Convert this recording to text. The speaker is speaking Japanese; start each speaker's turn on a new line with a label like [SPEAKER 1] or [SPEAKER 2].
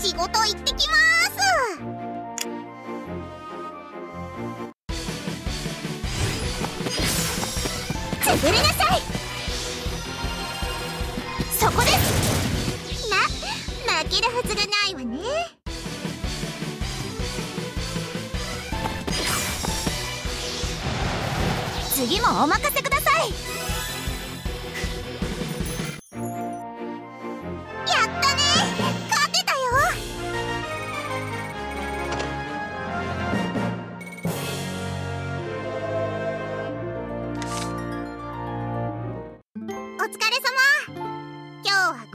[SPEAKER 1] 仕事行ってきます。潰れなさい。そこです。ま負けるはずがないわね。次もお任せください。お疲れ様。